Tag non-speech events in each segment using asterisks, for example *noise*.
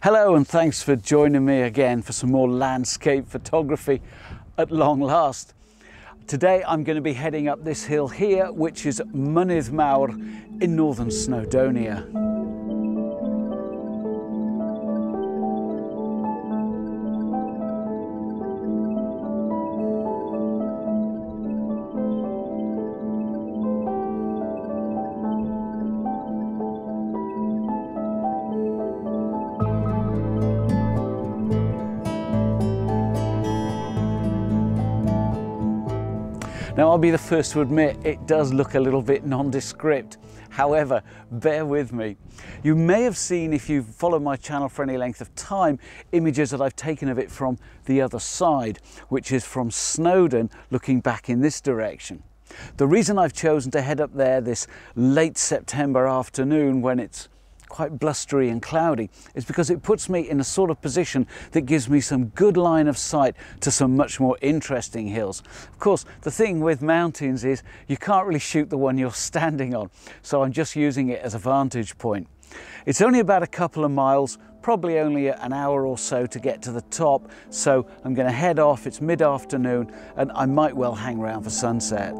Hello and thanks for joining me again for some more landscape photography at long last. Today I'm going to be heading up this hill here which is Mynydd Mawr in northern Snowdonia. Now, I'll be the first to admit it does look a little bit nondescript. However, bear with me. You may have seen, if you've followed my channel for any length of time, images that I've taken of it from the other side, which is from Snowdon, looking back in this direction. The reason I've chosen to head up there this late September afternoon when it's quite blustery and cloudy is because it puts me in a sort of position that gives me some good line of sight to some much more interesting hills. Of course, the thing with mountains is you can't really shoot the one you're *laughs* standing on, so I'm just using it as a vantage point. It's only about a couple of miles, probably only an hour or so to get to the top, so I'm going to head off, it's mid-afternoon, and I might well hang around for sunset.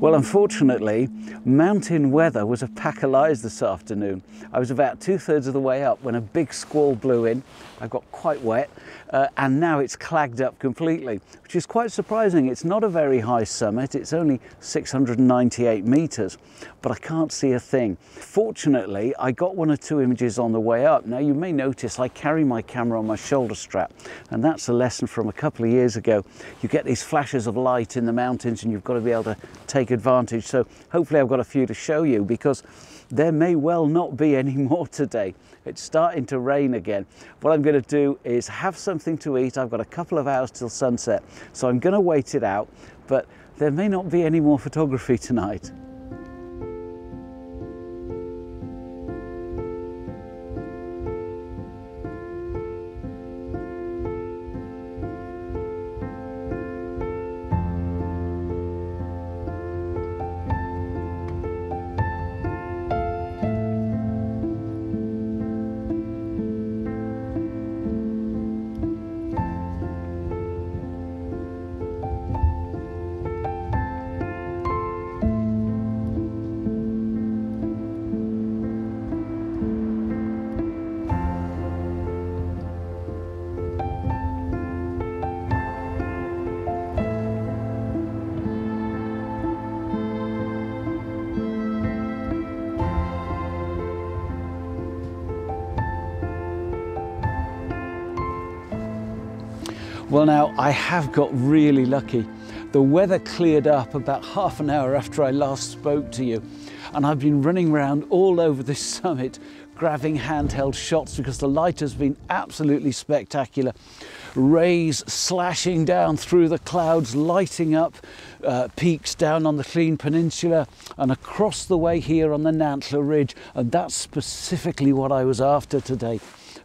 Well, unfortunately, mountain weather was a pack of lies this afternoon. I was about two thirds of the way up when a big squall blew in. I got quite wet uh, and now it's clagged up completely, which is quite surprising. It's not a very high summit, it's only 698 meters, but I can't see a thing. Fortunately, I got one or two images on the way up. Now you may notice I carry my camera on my shoulder strap, and that's a lesson from a couple of years ago. You get these flashes of light in the mountains and you've got to be able to take take advantage. So hopefully I've got a few to show you because there may well not be any *laughs* more today. It's starting to rain again. What I'm going to do is have something to eat. I've got a couple of hours till sunset, so I'm going to wait it out, but there may not be any more *laughs* photography tonight. Well now, I have got really lucky. The The weather cleared up about half an hour after I last spoke to you, and I've been running around all over this *laughs* summit grabbing handheld shots because the light has been absolutely spectacular. Rays slashing down through the clouds, lighting up uh, peaks down on the Llŷn Peninsula and across the way here on the Nantlle Ridge. And that's specifically what I was after today.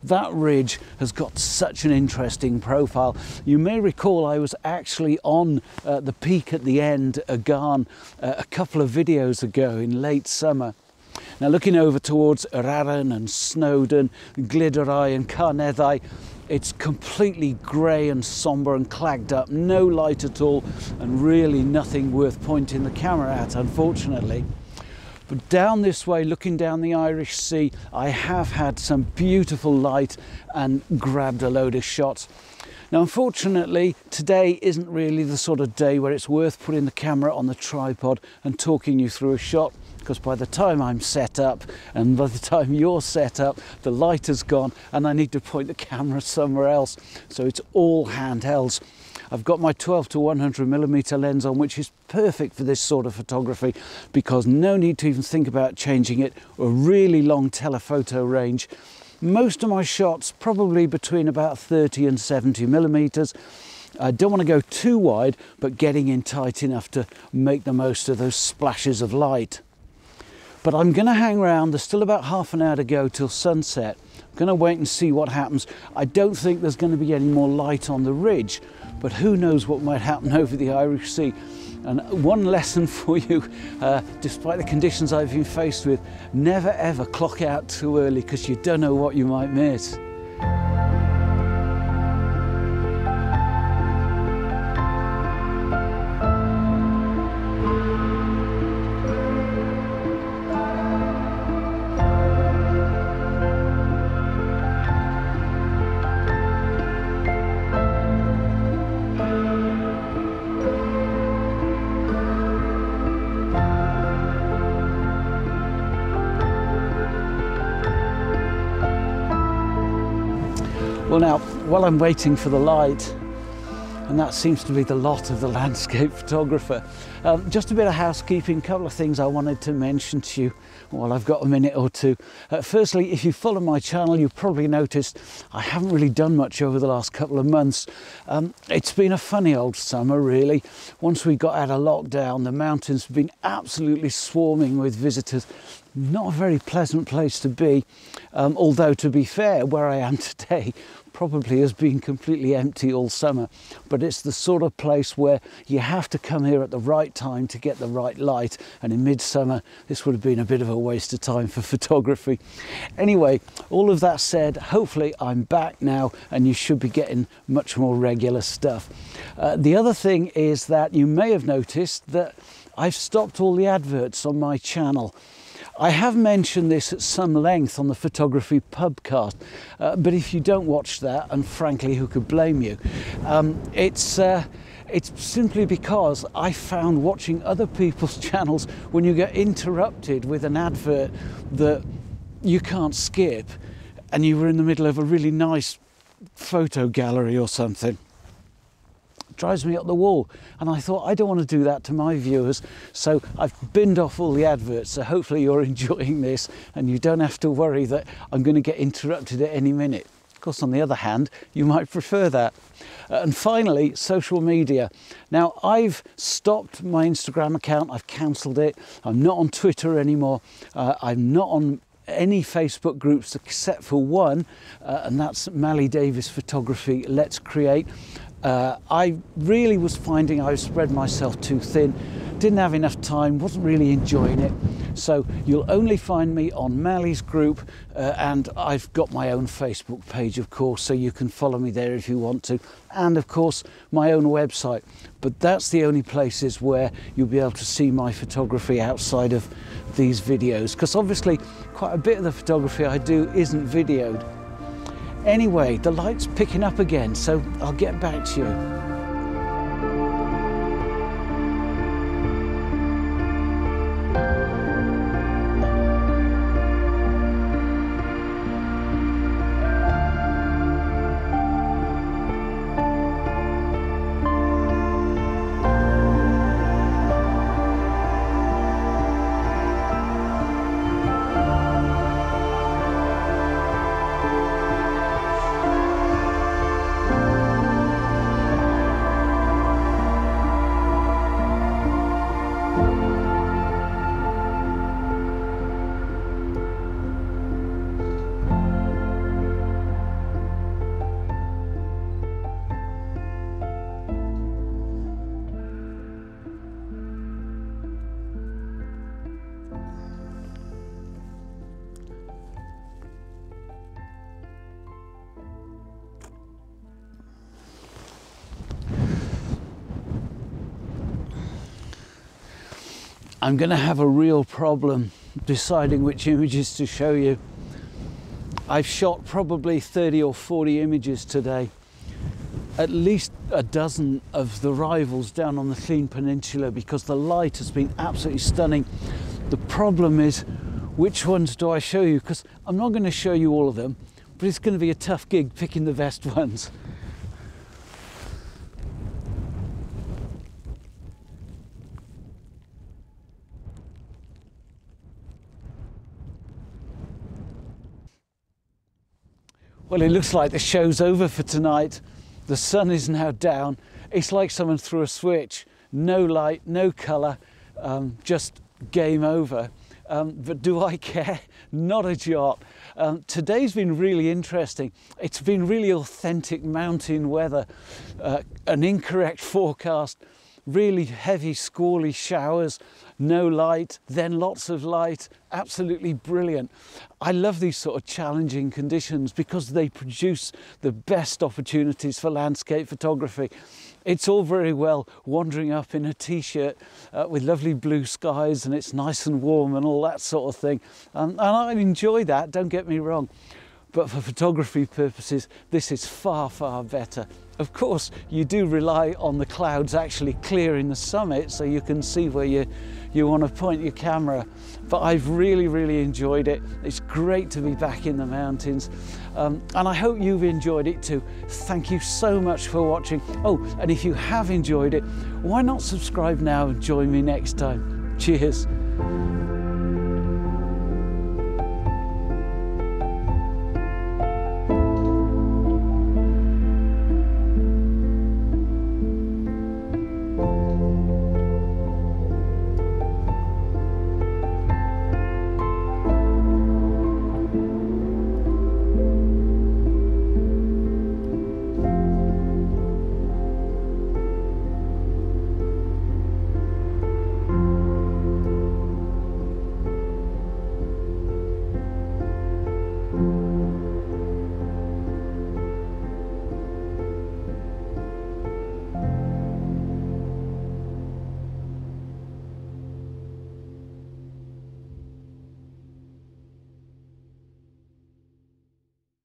That ridge has got such an interesting profile. You may recall I was actually on uh, the peak at the end, Y Garn, uh, a couple of videos ago in late summer. Now looking over towards Arran and Snowdon, Glyderau and Carneddau, it's completely grey and sombre and clagged up, no light at all, and really nothing worth pointing the camera at, unfortunately. But down this way, looking down the Irish Sea, I have had some beautiful light and grabbed a load of shots. Now, unfortunately, today isn't really the sort of day where it's worth putting the camera on the tripod and talking you through a shot because by the time I'm set up and by the time you're set up, the light has gone and I need to point the *laughs* camera somewhere else. So it's all handhelds. I've got my 12 to 100 millimeter lens on, which is perfect for this sort of photography because no need to even think about changing it. A really long telephoto range. Most of my shots probably between about 30 and 70 millimeters. I don't want to go too wide, but getting in tight enough to make the most of those splashes of light. But I'm going to hang around. There's still about half an hour to go till sunset. Going to wait and see what happens. I don't think there's going to be any more light on the ridge, but who knows what might happen *laughs* over the Irish Sea. And one lesson *laughs* for you, uh, despite the conditions I've been faced with, never ever clock out too early because you don't know what you might miss. Well now, while I'm waiting for the light, and that seems to be the lot of the *laughs* landscape photographer. Um, just a bit of housekeeping, a couple of things I wanted to mention to you while I've got a minute or two. Uh, firstly, if you follow my channel, you've probably noticed I haven't really done much over the last couple of months. Um, it's been a funny old summer, really. Once we got out of lockdown, the mountains have been absolutely swarming with visitors not a very pleasant place to be. Um, although, to be fair, where I am *laughs* today probably has been completely empty all summer. But it's the sort of place where you have to come here at the right time to get the right light. And in midsummer, this would have been a bit of a waste of time for *laughs* photography. Anyway, all of that said, hopefully I'm back now and you should be getting much more regular stuff. Uh, the other thing is that you may have noticed that I've stopped all the adverts on my channel. I have mentioned this at some length on the photography pubcast, uh, but if you don't watch that, and frankly, who could blame you? Um, it's uh, it's simply because I found watching other people's *laughs* channels when you get interrupted with an advert that you can't skip, and you were in the middle of a really nice photo gallery or something drives me up the wall. And I thought, I don't want to do that to my viewers. So I've binned off all the adverts. So hopefully you're *laughs* enjoying this and you don't have to worry that I'm going to get interrupted at any minute. Of course, on the other hand, you might prefer that. And finally, social media. Now, I've stopped my Instagram account, I've cancelled it. I'm not on Twitter anymore. Uh, I'm not on any Facebook groups except for one, uh, and that's Mally Davis Photography Let's Create. Uh, I really was finding I was spread myself too thin, didn't have enough time, wasn't really enjoying it. So you'll only find me on Mally's group, uh, and I've got my own Facebook page, of course, so you can follow me there if you want to, and of course my own website. But that's the only places where you'll be able to see my photography outside of these videos, because obviously quite a bit of the photography I do isn't videoed. Anyway, the light's picking up again, so I'll get back to you. I'm going to have a real problem deciding which images to show you. I've shot probably 30 or 40 images today. At least a dozen of the rivals down on the Llŷn Peninsula because the light has been absolutely stunning. The problem is, which ones do I show you? Because I'm not going to show you all of them, but it's going to be a tough gig picking the best *laughs* ones. Well, it looks like the show's over for tonight. The sun is now down. It's like someone threw a switch. No light, no colour, um, just game over. Um, but do I *laughs* care? Not a jot. Um, today's been really interesting. It's been really authentic mountain weather, uh, an incorrect forecast, really heavy squally showers, no light, then lots of light, absolutely brilliant. I love these sort of challenging conditions because they produce the best opportunities for landscape photography. It's all very well wandering up in a t-shirt uh, with lovely blue skies and it's nice and warm and all that sort of thing. Um, and I enjoy that, don't get me wrong. But for photography purposes, this is far, far better. Of course, you do rely on the clouds actually clearing the summit so you can see where you, you want to point your camera. But I've really, really enjoyed it. It's great to be back in the mountains. Um, and I hope you've enjoyed it too. Thank you so much for watching. Oh, and if you have enjoyed it, why not subscribe now and join me next time? Cheers.